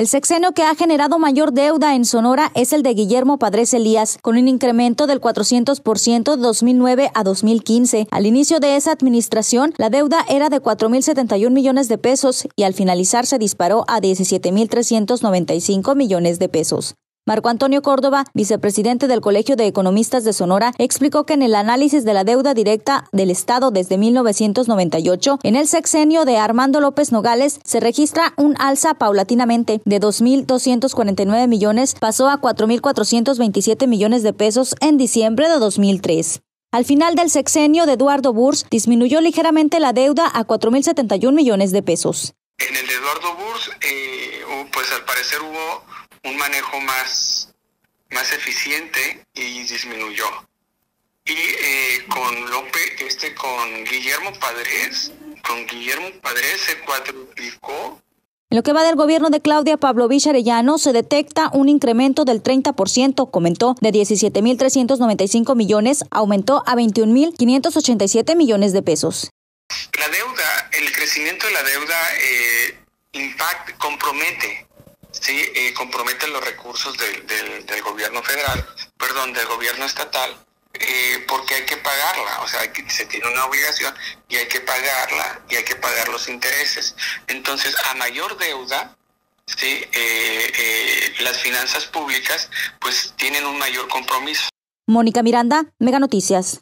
El sexenio que ha generado mayor deuda en Sonora es el de Guillermo Padres Elías, con un incremento del 400% de 2009 a 2015. Al inicio de esa administración, la deuda era de 4.071 millones de pesos y al finalizar se disparó a 17.395 millones de pesos. Marco Antonio Córdoba, vicepresidente del Colegio de Economistas de Sonora, explicó que en el análisis de la deuda directa del Estado desde 1998, en el sexenio de Armando López Nogales se registra un alza paulatinamente de 2.249 millones, pasó a 4.427 millones de pesos en diciembre de 2003. Al final del sexenio de Eduardo Burs, disminuyó ligeramente la deuda a 4.071 millones de pesos. En el de Eduardo Burs, eh, pues al parecer hubo un manejo más, más eficiente y disminuyó. Y eh, con López, este, con Guillermo Padres, con Guillermo Padres se cuadruplicó en lo que va del gobierno de Claudia Pavlovich Arellano, se detecta un incremento del 30%, comentó, de 17.395 millones, aumentó a 21.587 millones de pesos. La deuda, el crecimiento de la deuda eh, compromete sí eh, los recursos del, del, gobierno federal, perdón, del gobierno estatal, eh, porque hay que pagarla, o sea, se tiene una obligación y hay que pagarla y hay que pagar los intereses. Entonces, a mayor deuda, sí, eh, las finanzas públicas pues tienen un mayor compromiso. Mónica Miranda, Mega Noticias.